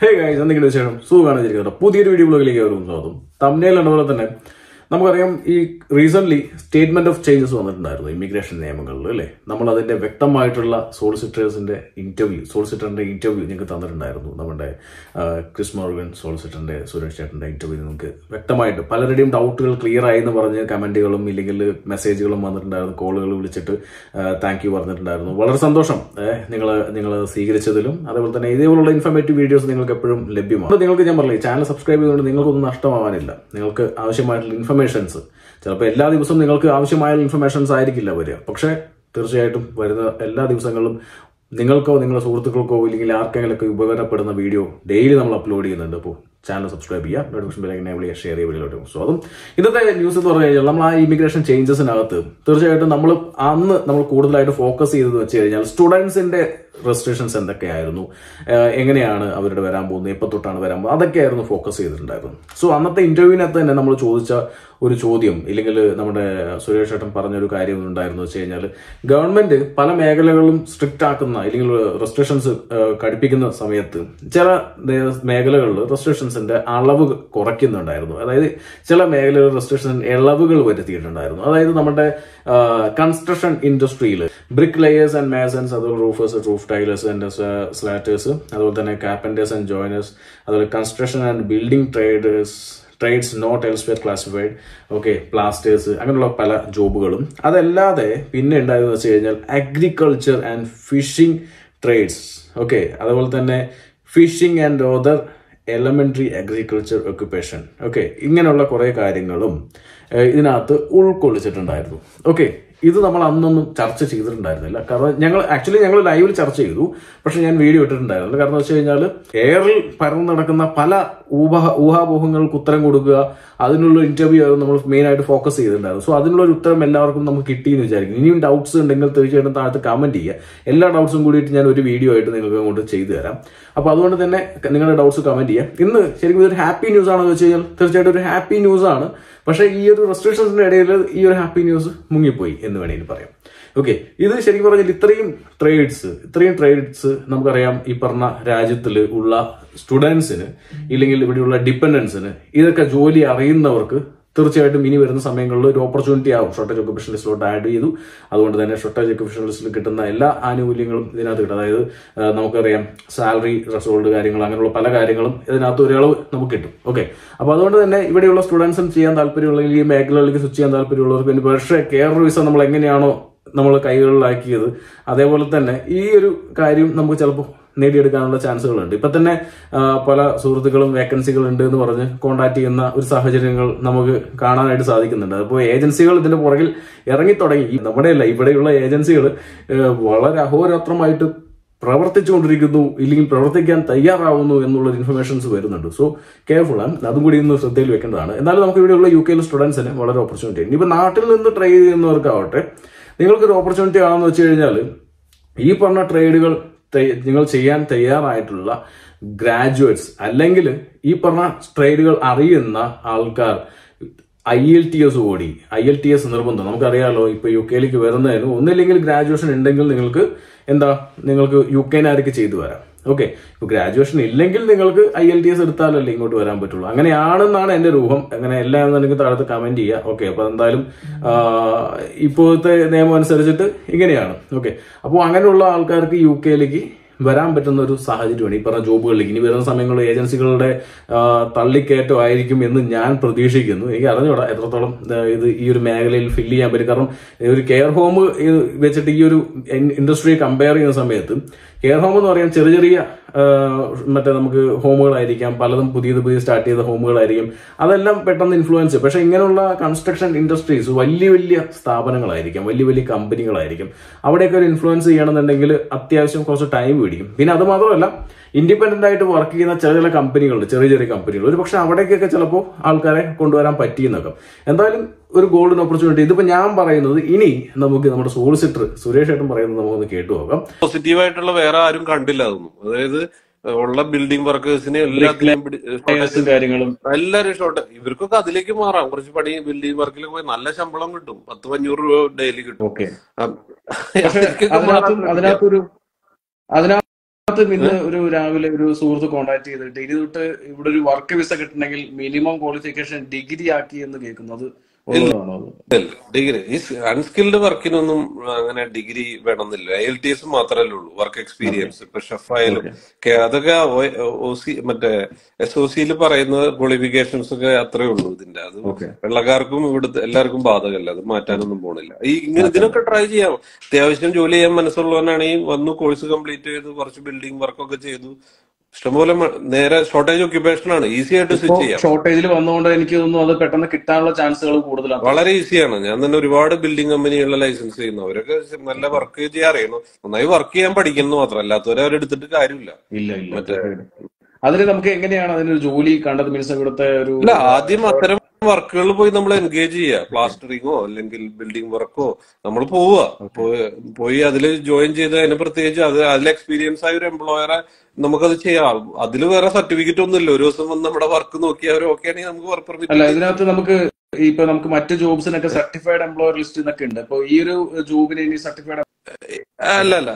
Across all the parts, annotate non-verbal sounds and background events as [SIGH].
Hey guys എന്തെങ്കിലും വിശേഷം? സുഖമാണ് ഇരിക്കുന്നത്? പുതിയൊരു വീഡിയോ ബ്ലോഗിലേക്ക് അവരും സ്വാഗതം. തമ്മിലുള്ള പോലെ തന്നെ നമുക്കറിയാം ഈ റീസെന്റ്ലി സ്റ്റേറ്റ്മെന്റ് ഓഫ് ചേഞ്ചസ് വന്നിട്ടുണ്ടായിരുന്നു ഇമിഗ്രേഷൻ നിയമങ്ങളിൽ അല്ലേ? നമ്മൾ അതിന്റെ വ്യക്തമായിട്ടുള്ള സോളിസിറ്റേഴ്സിന്റെ ഇന്റർവ്യൂ സോളിസിറ്ററിന്റെ ഇന്റർവ്യൂ നിങ്ങൾക്ക് തന്നിട്ടുണ്ടായിരുന്നു. നമ്മുടെ ക്രിസ് മോർഗൻ സോളിസിറ്ററിന്റെ സുരേഷ് ചേട്ടന്റെ ഇന്റർവ്യൂ നിങ്ങൾക്ക് വ്യക്തമായിട്ട് പലരുടെയും ഡൗട്ടുകൾ ക്ലിയർ ആയി എന്ന് പറഞ്ഞ് കമന്റുകളും ഇല്ലെങ്കിൽ മെസ്സേജുകളും വന്നിട്ടുണ്ടായിരുന്നു. കോളുകൾ വിളിച്ചിട്ട് താങ്ക് യു പറഞ്ഞിട്ടുണ്ടായിരുന്നു. വളരെ സന്തോഷം. നിങ്ങൾ നിങ്ങൾ സ്വീകരിച്ചതിലും അതേപോലെ തന്നെ ഇതേപോലുള്ള ഇൻഫർമേറ്റീവ് വീഡിയോസ് നിങ്ങൾക്ക് എപ്പോഴും ലഭ്യമാണ്. നിങ്ങൾക്ക് ഞാൻ പറഞ്ഞില്ലേ ചാനൽ സബ്സ്ക്രൈബ് ചെയ്തുകൊണ്ട് നിങ്ങൾക്കൊന്നും നഷ്ടമാവാനില്ല. നിങ്ങൾക്ക് ആവശ്യമായിട്ടുള്ള ഇൻഫർമേഷൻസ് ചിലപ്പോൾ എല്ലാ ദിവസവും നിങ്ങൾക്ക് ആവശ്യമായ ഇൻഫർമേഷൻസ് ആയിരിക്കില്ല വരിക. പക്ഷേ തീർച്ചയായിട്ടും വരുന്ന എല്ലാ ദിവസങ്ങളിലും നിങ്ങൾക്കോ നിങ്ങളുടെ സുഹൃത്തുക്കൾക്കോ ഇല്ലെങ്കിൽ ആർക്കെങ്കിലൊക്കെ ഉപകാരപ്പെടുന്ന വീഡിയോ ഡെയിലി നമ്മൾ അപ്ലോഡ് ചെയ്യുന്നുണ്ട്. അപ്പോൾ ചാനൽ സബ്സ്ക്രൈബ് ചെയ്യുക. നോട്ടിഫിക്കേഷൻ ബെൽ എനേബിൾ ചെയ്യുക ഷെയർ ചെയ്യുക. വീഡിയോ അതും ഇന്നത്തെ ന്യൂസ് എന്ന് പറഞ്ഞു കഴിഞ്ഞാൽ നമ്മൾ ആ ഇമിഗ്രേഷൻ ചേഞ്ചസിനകത്ത് തീർച്ചയായിട്ടും നമ്മൾ അന്ന് നമ്മൾ കൂടുതലായിട്ട് ഫോക്കസ് ചെയ്തത് വെച്ച് കഴിഞ്ഞാൽ സ്റ്റുഡൻസിന്റെ റെസ്ട്രിക്ഷൻസ് എന്തൊക്കെയായിരുന്നു? എങ്ങനെയാണ് അവരുടെ വരാൻ പോകുന്നത്? എപ്പോൾ തൊട്ടാണ് വരാൻ പോകുന്നത്? അതൊക്കെയായിരുന്നു ഫോക്കസ് ചെയ്തിട്ടുണ്ടായിരുന്നു സോ അന്നത്തെ ഇന്റർവ്യൂവിനകത്ത് തന്നെ നമ്മൾ ചോദിച്ച ഒരു ചോദ്യം ഇല്ലെങ്കിൽ നമ്മുടെ സുരേഷ് ഏട്ടൻ പറഞ്ഞൊരു കാര്യം ഉണ്ടായിരുന്നു വെച്ച് കഴിഞ്ഞാൽ ഗവൺമെന്റ് പല മേഖലകളും സ്ട്രിക്റ്റ് ആക്കുന്ന ഇല്ലെങ്കിൽ റെസ്ട്രിക്ഷൻസ് കടുപ്പിക്കുന്ന സമയത്ത് ചില മേഖലകളിൽ റെസ്ട്രിക്ഷൻസിന്റെ അളവ് കുറയ്ക്കുന്നുണ്ടായിരുന്നു. അതായത് ചില മേഖലകളിൽ റെസ്ട്രിക്ഷൻ ഇളവുകൾ വരുത്തിയിട്ടുണ്ടായിരുന്നു. അതായത് നമ്മുടെ കൺസ്ട്രക്ഷൻ ഇൻഡസ്ട്രിയിൽ ബ്രിക്ക് ലെയേഴ്സ് ആൻഡ് മേസൻസ് അതുപോലെ roofers roof tilers and slaters അതുപോലെ തന്നെ കാപ്പന്റേഴ്സ് ആൻഡ് ജോയിനേഴ്സ് അതുപോലെ construction and building traders trades not elsewhere classified okay plasterers അങ്ങനെയുള്ള പല ജോബുകളും. അതല്ലാതെ പിന്നെ ഉണ്ടായതെന്ന് വെച്ച് കഴിഞ്ഞാൽ agriculture and fishing trades okay അതുപോലെ തന്നെ fishing and other elementary agriculture occupation okay ഇങ്ങനെയുള്ള കുറേ കാര്യങ്ങളും ഇതിനകത്ത് ഉൾക്കൊള്ളിച്ചിട്ടുണ്ടായിരുന്നു. ഓക്കെ ഇത് നമ്മൾ അന്നൊന്നും ചർച്ച ചെയ്തിട്ടുണ്ടായിരുന്നില്ല. കാരണം ഞങ്ങൾ ആക്ച്വലി ഞങ്ങൾ ലൈവിൽ ചർച്ച ചെയ്തു. പക്ഷെ ഞാൻ വീഡിയോ ഇട്ടിട്ടുണ്ടായിരുന്നില്ല. കാരണം വെച്ച് കഴിഞ്ഞാൽ എയറിൽ പരന്നു നടക്കുന്ന പല ഊഹ ഊഹാപോഹങ്ങൾക്ക് ഉത്തരം കൊടുക്കുക അതിനുള്ള ഇന്റർവ്യൂ ആയിരുന്നു നമ്മൾ മെയിൻ ആയിട്ട് ഫോക്കസ് ചെയ്തിട്ടുണ്ടായിരുന്നു സോ അതിനുള്ള ഒരു ഉത്തരം എല്ലാവർക്കും നമുക്ക് കിട്ടി എന്ന് വിചാരിക്കും ഇനിയും ഡൗട്ട്സ് ഉണ്ടെങ്കിൽ തീർച്ചയായിട്ടും താഴത്ത് കമന്റ് ചെയ്യുക. എല്ലാ ഡൗട്ട്സും കൂടിയിട്ട് ഞാൻ ഒരു വീഡിയോ ആയിട്ട് നിങ്ങൾക്ക് അങ്ങോട്ട് ചെയ്തു തരാം. അപ്പോൾ അതുകൊണ്ട് തന്നെ നിങ്ങളുടെ ഡൗട്ട്സ് കമന്റ് ചെയ്യാം. ഇന്ന് ശരിക്കും ഇതൊരു ഹാപ്പി ന്യൂസ് ആണെന്ന് വെച്ച് കഴിഞ്ഞാൽ തീർച്ചയായിട്ടും ഒരു ഹാപ്പി ന്യൂസ് ആണ്. പക്ഷേ ഈ ഒരു റെസ്ട്രിക്ഷൻസിന്റെ ഇടയിൽ ഈ ഒരു ഹാപ്പി ന്യൂസ് മുങ്ങിപ്പോയി. എന്ന് വേണമെങ്കിൽ പറയാം. ഓക്കെ ഇത് ശരിക്കും പറഞ്ഞാൽ ഇത്രയും ട്രേഡ്സ് ഇത്രയും ട്രേഡ്സ് നമുക്കറിയാം ഈ പറഞ്ഞ രാജ്യത്തിൽ ഉള്ള സ്റ്റുഡൻസിന് ഇല്ലെങ്കിൽ ഇവിടെയുള്ള ഡിപ്പെൻഡൻസിന് ഇതൊക്കെ ജോലി അറിയുന്നവർക്ക് തീർച്ചയായിട്ടും ഇനി വരുന്ന സമയങ്ങളിൽ ഒരു ഓപ്പർച്യൂണിറ്റി ആവും. ഷോർട്ടേജ് ഒക്കുപേഷൻ ലിസ്റ്റിലോട്ട് ആഡ് ചെയ്തു. അതുകൊണ്ട് തന്നെ ഷോർട്ടേജ് ഒക്കുപേഷൻ ലിസ്റ്റിൽ കിട്ടുന്ന എല്ലാ ആനുകൂല്യങ്ങളും ഇതിനകത്ത് കിട്ടും. അതായത് നമുക്കറിയാം സാലറി റിസോൾട്ട് കാര്യങ്ങൾ അങ്ങനെയുള്ള പല കാര്യങ്ങളും ഇതിനകത്ത് ഒരളവ് നമുക്ക് കിട്ടും. ഓക്കെ അപ്പൊ അതുകൊണ്ട് തന്നെ ഇവിടെയുള്ള സ്റ്റുഡൻസും ചെയ്യാൻ താല്പര്യമുള്ള ഈ മേഖലകളിലേക്ക് സ്വിച്ച് ചെയ്യാൻ താല്പര്യമുള്ളവർക്ക് ഇനി പക്ഷേ കെയർ വിസ നമ്മൾ എങ്ങനെയാണോ നമ്മൾ കൈകളിലാക്കിയത് അതേപോലെ തന്നെ ഈ ഒരു കാര്യം നമുക്ക് ചിലപ്പോൾ നേടിയെടുക്കാനുള്ള ചാൻസുകളുണ്ട്. ഇപ്പൊ തന്നെ പല സുഹൃത്തുക്കളും വേക്കൻസികൾ ഉണ്ട് എന്ന് പറഞ്ഞ് കോണ്ടാക്ട് ചെയ്യുന്ന ഒരു സാഹചര്യങ്ങൾ നമുക്ക് കാണാനായിട്ട് സാധിക്കുന്നുണ്ട്. അപ്പോൾ ഏജൻസികൾ ഇതിന്റെ പുറകിൽ ഇറങ്ങി തുടങ്ങി ഈ നമ്മുടെ അല്ല ഇവിടെയുള്ള ഏജൻസികൾ വളരെ അഹോരാത്രമായിട്ട് പ്രവർത്തിച്ചുകൊണ്ടിരിക്കുന്നു ഇല്ലെങ്കിൽ പ്രവർത്തിക്കാൻ തയ്യാറാവുന്നു എന്നുള്ള ഇൻഫർമേഷൻസ് വരുന്നുണ്ട്. സോ കെയർഫുൾ ആണ്. അതും കൂടി ഇന്ന് ശ്രദ്ധയിൽ വെക്കേണ്ടതാണ്. എന്നാലും നമുക്ക് ഇവിടെയുള്ള യു കെയിലെ സ്റ്റുഡൻസിന് വളരെ ഓപ്പർച്യൂണിറ്റി ഉണ്ട്. ഇപ്പൊ നാട്ടിൽ നിന്ന് ട്രൈ ചെയ്യുന്നവർക്കാവട്ടെ നിങ്ങൾക്കൊരു ഓപ്പർച്യൂണിറ്റി ആണെന്ന് വെച്ച് കഴിഞ്ഞാൽ ഈ പറഞ്ഞ ട്രേഡുകൾ നിങ്ങൾ ചെയ്യാൻ തയ്യാറായിട്ടുള്ള ഗ്രാജുവേറ്റ്സ് അല്ലെങ്കിൽ ഈ പറഞ്ഞ ട്രേഡുകൾ അറിയുന്ന ആൾക്കാർ ഐ എൽ ടി എസ് ഓടി ഐ എൽ ടി എസ് നിർബന്ധം. നമുക്കറിയാലോ ഇപ്പൊ യു കെയിലേക്ക് വരുന്നതിന് ഒന്നില്ലെങ്കിൽ ഗ്രാജുവേഷൻ ഉണ്ടെങ്കിൽ നിങ്ങൾക്ക് എന്താ നിങ്ങൾക്ക് യു കെനാർക്ക് ചെയ്തു വരാം. ഓക്കെ ഇപ്പൊ ഗ്രാജുവേഷൻ ഇല്ലെങ്കിൽ നിങ്ങൾക്ക് ഐ എൽ ടി എസ് എടുത്താലല്ലേ ഇങ്ങോട്ട് വരാൻ പറ്റുള്ളൂ. അങ്ങനെയാണെന്നാണ് എന്റെ രൂപം അങ്ങനെ എല്ലാം എന്നുണ്ടെങ്കിൽ താഴത്ത് കമന്റ് ചെയ്യുക ഓക്കെ അപ്പൊ എന്തായാലും ഇപ്പോഴത്തെ നിയമം അനുസരിച്ചിട്ട് ഇങ്ങനെയാണ്. ഓക്കെ അപ്പോൾ അങ്ങനെയുള്ള ആൾക്കാർക്ക് യു കെയിലേക്ക് വരാൻ പറ്റുന്ന ഒരു സാഹചര്യമാണ്. ഈ പറഞ്ഞ ജോബുകളിലേക്ക്. ഇനി വരുന്ന സമയങ്ങളിൽ ഏജൻസികളുടെ തള്ളിക്കേറ്റം ആയിരിക്കും എന്ന് ഞാൻ പ്രതീക്ഷിക്കുന്നു. എനിക്ക് അറിഞ്ഞൂടാ എത്രത്തോളം ഇത് ഈ ഒരു മേഖലയിൽ ഫില്ല് ചെയ്യാൻ പറ്റും. കാരണം ഒരു കെയർ ഹോം വെച്ചിട്ട് ഈ ഒരു ഇൻഡസ്ട്രിയെ കമ്പയർ ചെയ്യുന്ന സമയത്ത് കെയർ ഹോം എന്ന് പറയാൻ ചെറിയ ചെറിയ മറ്റേ നമുക്ക് ഹോമുകളായിരിക്കാം. പലതും പുതിയത് പുതിയ സ്റ്റാർട്ട് ചെയ്ത ഹോമുകളായിരിക്കും. അതെല്ലാം പെട്ടെന്ന് ഇൻഫ്ലുവൻസ് പക്ഷെ ഇങ്ങനെയുള്ള കൺസ്ട്രക്ഷൻ ഇൻഡസ്ട്രീസ് വലിയ വലിയ സ്ഥാപനങ്ങളായിരിക്കാം. വലിയ വലിയ കമ്പനികളായിരിക്കും. അവിടെയൊക്കെ ഒരു ഇൻഫ്ലുവൻസ് ചെയ്യണമെന്നുണ്ടെങ്കിൽ അത്യാവശ്യം കുറച്ച് ടൈം പിടിക്കും. പിന്നെ അത് മാത്രമല്ല ഇൻഡിപെൻഡന്റ് ആയിട്ട് വർക്ക് ചെയ്യുന്ന ചില ചില കമ്പനികളുണ്ട് ചെറിയ ചെറിയ കമ്പനികൾ ഒരു പക്ഷെ അവിടേക്കൊക്കെ ചിലപ്പോൾ ആൾക്കാരെ കൊണ്ടുവരാൻ പറ്റിയെന്നൊക്കെ. എന്തായാലും ഒരു ഗോൾഡൻ ഓപ്പർച്യൂണിറ്റി ഇതിപ്പോ ഞാൻ പറയുന്നത് ഇനി നമുക്ക് നമ്മുടെ സോളിസിറ്റർ സുരേഷ് ഏട്ടൻ പറയുന്നത് നമുക്കൊന്ന് കേട്ടു നോക്കാം. പോസിറ്റീവ് ആയിട്ടുള്ള വേറെ ആരും കണ്ടില്ല അതൊന്നും. അതായത് ഉള്ള ബിൽഡിംഗ് വർക്കേഴ്സിനെ എല്ലാത്തിലും കാര്യങ്ങളും. എല്ലാരും ഷോർട്ട് ഇവർക്കൊക്കെ അതിലേക്ക് മാറാം. കുറച്ച് പണി ബിൽഡിംഗ് വർക്കിൽ പോയി നല്ല ശമ്പളം കിട്ടും. പത്ത് അഞ്ഞൂറ് രൂപ ഡെയിലി കിട്ടും. [LAUGHS] അതിനകത്തൊരു അതിനകത്ത് ഇന്ന് ഒരു രാവിലെ ഒരു സുഹൃത്ത് കോൺടാക്ട് ചെയ്തിട്ട് ഇനി തൊട്ട് ഇവിടെ ഒരു വർക്ക് വിസ കിട്ടണമെങ്കിൽ മിനിമം ക്വാളിഫിക്കേഷൻ ഡിഗ്രി ആക്കി എന്ന് കേൾക്കുന്നു. അത് ഡിഗ്രി ഈ അൺസ്കിൽഡ് വർക്കിനൊന്നും അങ്ങനെ ഡിഗ്രി വേണമെന്നില്ല. എൽ ടി എസ് മാത്രമല്ലേ ഉള്ളൂ വർക്ക് എക്സ്പീരിയൻസ്. ഇപ്പൊ ഷെഫായാലും അതൊക്കെ മറ്റേ എസ് ഒ സിയിൽ പറയുന്ന ക്വാളിഫിക്കേഷൻസ് ഒക്കെ അത്രേ ഉള്ളൂ ഇതിന്റെ. അത് വെള്ളക്കാർക്കും ഇവിടുത്തെ എല്ലാവർക്കും ബാധകല്ല അത് മാറ്റാനൊന്നും പോണില്ല. ഈ ഇങ്ങനെ ഇതിനൊക്കെ ട്രൈ ചെയ്യാം. അത്യാവശ്യം ജോലി ചെയ്യാൻ മനസ്സുള്ളവനാണെങ്കിൽ വന്നു കോഴ്സ് കംപ്ലീറ്റ് ചെയ്തു കുറച്ച് ബിൽഡിംഗ് വർക്കൊക്കെ ചെയ്തു. ഇഷ്ടംപോലെ നേരെ ഷോർട്ടേജ് ഓക്യുപേഷൻ ആണ്. ഈസി ആയിട്ട് സ്വിച്ച് ചെയ്യാം. ഷോർട്ടേജിൽ വന്നുകൊണ്ട് എനിക്ക് തോന്നുന്നു അത് പെട്ടെന്ന് കിട്ടാനുള്ള ചാൻസുകൾ കൂടുതലാണ്. വളരെ ഈസിയാണ് ഞാൻ തന്നെ ഒരുപാട് ബിൽഡിംഗ് കമ്പനികളിലെ ലൈസൻസ് ചെയ്യുന്നു അവരൊക്കെ നല്ല വർക്ക് ചെയ്യാൻ അറിയണം നന്നായി വർക്ക് ചെയ്യാൻ പഠിക്കുന്നു മാത്രം. അല്ലാത്തവരെ അവരെടുത്തിട്ട് കാര്യമില്ല. ഇല്ല ഇല്ല. മറ്റേ അതിന് നമുക്ക് എങ്ങനെയാണ് അതിനൊരു ജോലി കണ്ടത്? മീൻസ് ഇവിടുത്തെ ഒരു ആദ്യം അത്തരം വർക്കുകളിൽ പോയി നമ്മൾ എൻഗേജ് ചെയ്യുക പ്ലാസ്റ്ററിങ്ങോ അല്ലെങ്കിൽ ബിൽഡിംഗ് വർക്കോ നമ്മൾ പോവുക പോയി- പോയി അതിൽ ജോയിൻ ചെയ്ത് അതിന് പ്രത്യേകിച്ച് അത് അതിൽ എക്സ്പീരിയൻസ് ആയ ഒരു എംപ്ലോയറെ നമുക്കത് ചെയ്യാം. അതിൽ വേറെ സർട്ടിഫിക്കറ്റ് ഒന്നുമില്ല. ഒരു ദിവസം വന്ന് നമ്മുടെ വർക്ക് നോക്കി അവർ ഓക്കെ ആണെങ്കിൽ നമുക്ക് വർക്ക് പെർമിറ്റ് അല്ല ഇതിനകത്ത് നമുക്ക് ഇപ്പൊ നമുക്ക് മറ്റ് ജോബ്സിനൊക്കെ സർട്ടിഫൈഡ് എംപ്ലോയർ ലിസ്റ്റ് എന്നൊക്കെ ഉണ്ട്. അപ്പൊ ഈ ഒരു ജോബിന് ഇനി സർട്ടിഫൈഡ് അല്ല അല്ല.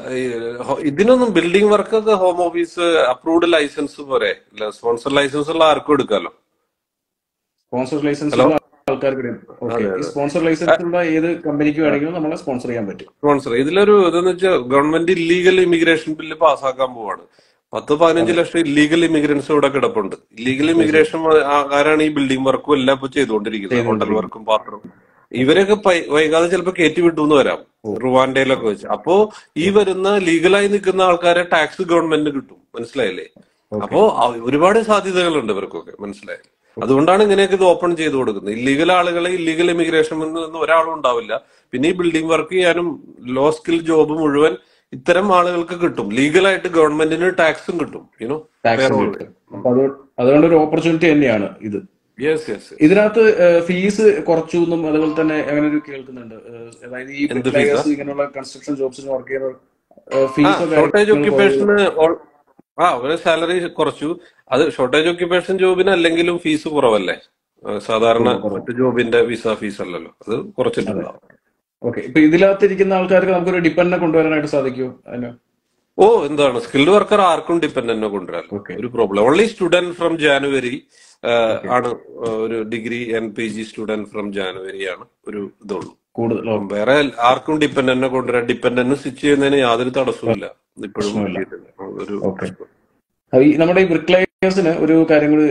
ഇതിനൊന്നും building work home office approved licence പോരെ. സ്പോൺസർ ലൈസൻസ് ഉള്ള ആർക്കും എടുക്കാലോ. സ്പോൺസർ ലൈസൻസ് ഉള്ള ആൾക്കാർക്ക് സ്പോൺസർ ലൈസൻസ് ഉള്ള ഏത് കമ്പനിക്ക് വേണമെങ്കിലും നമ്മളെ സ്പോൺസർ ചെയ്യാൻ പറ്റും. സ്പോൺസർ. ഇതിലൊരു ഇതെന്ന് വെച്ചാൽ ഗവൺമെന്റ് ഇല്ലീഗൽ ഇമിഗ്രേഷൻ ബില്ല് പാസ്സാക്കാൻ പോവാണ്. പത്ത് പതിനഞ്ച് ലക്ഷം ഇല്ലീഗൽ ഇമിഗ്രൻസ് ഇവിടെ കിടപ്പുണ്ട്. ഇല്ലീഗൽ ഇമിഗ്രേഷൻ ആരാണ് ഈ ബിൽഡിംഗ് വർക്കും എല്ലാം ഇപ്പൊ ചെയ്തുകൊണ്ടിരിക്കുന്നത്. ഹോട്ടൽ വർക്കും പാർട്ടറും. ഇവരൊക്കെ വൈകാതെ ചിലപ്പോ കയറ്റി വിട്ടു വരാം. റുവാൻഡയിലൊക്കെ വെച്ച്. അപ്പോ ഈ വരുന്ന ലീഗലായി നിൽക്കുന്ന ആൾക്കാരെ ടാക്സ് ഗവൺമെന്റിന് കിട്ടും. മനസ്സിലായില്ലേ? അപ്പോ ഒരുപാട് സാധ്യതകളുണ്ട് ഇവർക്കൊക്കെ. മനസ്സിലായി അതുകൊണ്ടാണ് ഇങ്ങനെയൊക്കെ ഇത് ഓപ്പൺ ചെയ്ത് കൊടുക്കുന്നത്. ഇല്ലീഗൽ ആളുകളെ ഇല്ലീഗൽ ഇമിഗ്രേഷൻ നിന്ന് ഒരാളും ഉണ്ടാവില്ല. പിന്നെ ഈ ബിൽഡിംഗ് വർക്ക് ചെയ്യാനും ലോ സ്കിൽ ജോബ് മുഴുവൻ ഇത്തരം ആളുകൾക്ക് കിട്ടും. ലീഗലായിട്ട് ഗവൺമെന്റിന് ടാക്സും കിട്ടും യുനോ അതുകൊണ്ട് ഒരു ഓപ്പർച്യൂണിറ്റി തന്നെയാണ് ഇത്. യെസ് യെസ് ഇതിനകത്ത് ഫീസ് കുറച്ചു എന്നും അതുപോലെ തന്നെ അങ്ങനെ ഒരു കേൾക്കുന്നുണ്ട്. അതായത് ഈ ഇങ്ങനെയുള്ള കൺസ്ട്രക്ഷൻ ജോബ്സിന് വർക്ക് ചെയ്യുന്ന ഫീസ് ഷോർട്ടേജ് ഒക്യുപ്പേഷന് ആ അവരെ സാലറി കുറച്ചു. അത് ഷോർട്ടേജ് ഓക്യുപേഷൻ ജോബിന് അല്ലെങ്കിലും ഫീസ് കുറവല്ലേ? സാധാരണ മറ്റു ജോബിന്റെ വിസ ഫീസ് അല്ലല്ലോ. അത് കുറച്ചിട്ടുണ്ടാവും. ഓക്കെ ഇപ്പൊ ഇതിനകത്ത് ഇരിക്കുന്ന ആൾക്കാർക്ക് നമുക്കൊരു ഡിപ്പെൻഡിനെ കൊണ്ടുവരാനായിട്ട് സാധിക്കുമോ അതിന്? ഓ എന്താണ്? സ്കിൽഡ് വർക്കർ ആർക്കും ഡിപ്പെൻഡന്റ് കൊണ്ടുവരാൻ. ഒരു problem only student from January ആണ് ഒരു degree and P G student from January ആണ് ഒരു ഇതുള്ളൂ. കൂടുതൽ വേറെ ആർക്കും ഡിപ്പെൻഡന്റിനെ കൊണ്ടുവരാൻ ഡിപ്പെൻഡന്റ് സ്വിച്ച് ചെയ്യുന്നതിന് യാതൊരു തടസ്സവുമില്ല. ഇപ്പോഴും. നമ്മുടെ ഈ ബ്രിക്ലേയേഴ്സിന് ഒരു കാര്യം കൂടി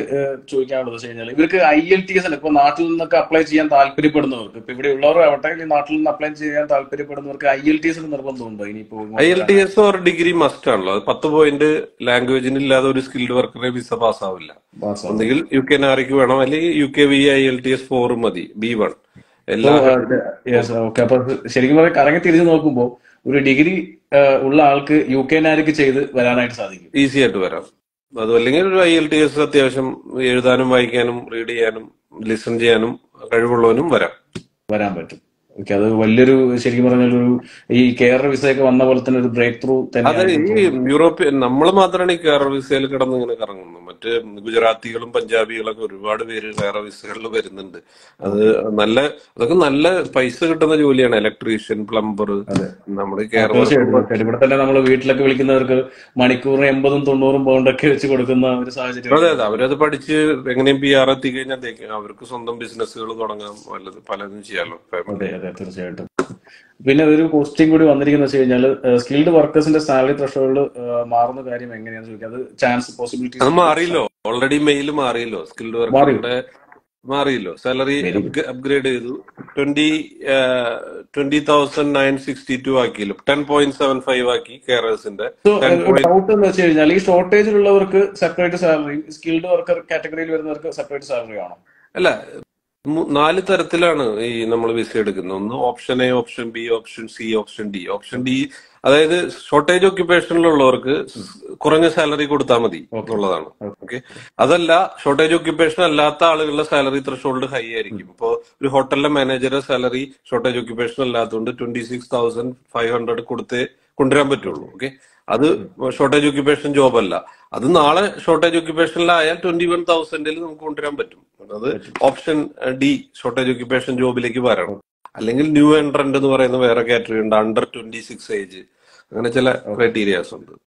ചോദിക്കാനുള്ളത് വെച്ച് കഴിഞ്ഞാൽ ഇവർക്ക് ഐ എൽ ടി എസ് ഇപ്പൊ നാട്ടിൽ നിന്നൊക്കെ അപ്ലൈ ചെയ്യാൻ താല്പര്യപ്പെടുന്നവർക്ക് ഇപ്പൊ ഇവിടെ ഉള്ളവർ ആവട്ടെ ഈ നാട്ടിൽ നിന്ന് അപ്ലൈ ചെയ്യാൻ താല്പര്യപ്പെടുന്നവർക്ക് ഐ എൽ ടി എസ് നിർബന്ധമുണ്ടോ ഇനിയിപ്പോ ഐ എൽ ടി എസ് ഒരു ഡിഗ്രി മസ്റ്റ് ആണല്ലോ. അത് പത്ത് പോയിന്റ് ലാംഗ്വേജിന് ഇല്ലാതെ ഒരു സ്കിൽഡ് വർക്കറെ വിസ പാസ് ആവില്ല. ഒന്നുകിൽ യു കെ നാറിക്ക് വേണം അല്ലെങ്കിൽ U K V IELTS four മതി ബി വൺ. എല്ലാ ഓക്കെ അപ്പൊ ശരിക്കും പറയാൻ കറങ്ങി തിരിഞ്ഞു നോക്കുമ്പോ ഒരു ഡിഗ്രി ഉള്ള ആൾക്ക് യു കെ നാരിക്ക് ചെയ്ത് വരാനായിട്ട് സാധിക്കും. ഈസി ആയിട്ട് വരാം. അത് അല്ലെങ്കിൽ ഒരു ഐ എൽ ടി എസ് അത്യാവശ്യം എഴുതാനും വായിക്കാനും റീഡ് ചെയ്യാനും ലിസൺ ചെയ്യാനും കഴിവുള്ളവനും വരാം. വരാൻ പറ്റും. ഓക്കെ അത് വലിയൊരു ശരിക്കും പറഞ്ഞാൽ ഒരു ഈ കേരള വിസയൊക്കെ വന്ന പോലെ തന്നെ ഒരു ബ്രേക്ക് ത്രൂ അതെ ഈ യൂറോപ്യൻ നമ്മൾ മാത്രമാണ് ഈ കേരള വിസയിൽ കിടന്ന് ഇങ്ങനെ കറങ്ങുന്നത്. മറ്റ് ഗുജറാത്തികളും പഞ്ചാബികളൊക്കെ ഒരുപാട് പേര് വേറെ വിസകളിൽ വരുന്നുണ്ട്. അത് നല്ല അതൊക്കെ നല്ല പൈസ കിട്ടുന്ന ജോലിയാണ്. ഇലക്ട്രീഷ്യൻ പ്ലംബർ നമ്മുടെ കേരള തീർച്ചയായിട്ടും. ഇവിടെ തന്നെ നമ്മൾ വീട്ടിലൊക്കെ വിളിക്കുന്നവർക്ക് മണിക്കൂറിന് എൺപതും തൊണ്ണൂറും പൗണ്ടൊക്കെ വെച്ച് കൊടുക്കുന്ന ഒരു സാഹചര്യം. അതെ അതെ. അവരത് പഠിച്ച് എങ്ങനെയും പി ആർ എത്തിക്കഴിഞ്ഞാൽ അവർക്ക് സ്വന്തം ബിസിനസ്സുകൾ തുടങ്ങാം. പലതും ചെയ്യാമല്ലോ അതെ അതെ. തീർച്ചയായിട്ടും. പിന്നെ ഒരു പോസ്റ്റിംഗ് കൂടി വന്നിരിക്കുന്ന വെച്ച് കഴിഞ്ഞാൽ സ്കിൽഡ് വർക്കേഴ്സിന്റെ സാലറി ത്രഷോൾഡ് മാറുന്ന കാര്യം എങ്ങനെയാണെന്ന് ചോദിക്കാം. അത് ചാൻസ് അത് മാറിയില്ലോ. ഓൾറെഡി മെയിൽ മാറിയല്ലോ. സ്കിൽഡ് വർക്കറുടെ മാറിയല്ലോ. സാലറി അപ്ഗ്രേഡ് ചെയ്തു. Twenty twenty thousand nine sixty two ആക്കിയല്ലോ. Ten point seven five ആക്കി കേരളസിന്റെ ടെൻ ഡൗട്ട് എന്ന് വെച്ച് കഴിഞ്ഞാൽ ഈ ഷോർട്ടേജിലുള്ളവർക്ക് സെപ്പറേറ്റ് സാലറി സ്കിൽഡ് വർക്കർ കാറ്റഗറിയിൽ വരുന്നവർക്ക് സെപ്പറേറ്റ് സാലറി ആണോ? അല്ല നാല് തരത്തിലാണ് ഈ നമ്മൾ വിസ എടുക്കുന്നത്. ഒന്ന് option A option B option C option D. Option D അതായത് ഷോർട്ടേജ് ഒക്യുപ്പേഷനിലുള്ളവർക്ക് കുറഞ്ഞ സാലറി കൊടുത്താൽ മതി എന്നുള്ളതാണ്. ഓക്കെ. അതല്ല ഷോർട്ടേജ് ഒക്യുപ്പേഷൻ അല്ലാത്ത ആളുകളുടെ സാലറി ത്രഷോൾഡ് ഹൈ ആയിരിക്കും. ഇപ്പോ ഒരു ഹോട്ടലിലെ മാനേജറെ സാലറി ഷോർട്ടേജ് ഒക്യുപ്പേഷൻ അല്ലാത്തതുകൊണ്ട് twenty six thousand five hundred കൊടുത്തേ കൊണ്ടുവരാൻ പറ്റുള്ളൂ. ഓക്കെ? അത് ഷോർട്ടേജ് ഓക്യുപ്പേഷൻ ജോബ് അല്ല. അത് നാളെ ഷോർട്ടേജ് ഓക്യുപ്പേഷനിലായാൽ ട്വന്റി വൺ തൗസൻഡിൽ നമുക്ക് കൊണ്ടുവരാൻ പറ്റും. അത് ഓപ്ഷൻ ഡി ഷോർട്ടേജ് ഓക്യുപ്പേഷൻ ജോബിലേക്ക് വരണം. അല്ലെങ്കിൽ ന്യൂ എൻട്രന്റ് എന്ന് പറയുന്ന വേറെ കാറ്റഗറി ഉണ്ട് അണ്ടർ ട്വന്റി സിക്സ് ഏജ് അങ്ങനെ ചില ക്രൈറ്റീരിയാസ് ഉണ്ട്.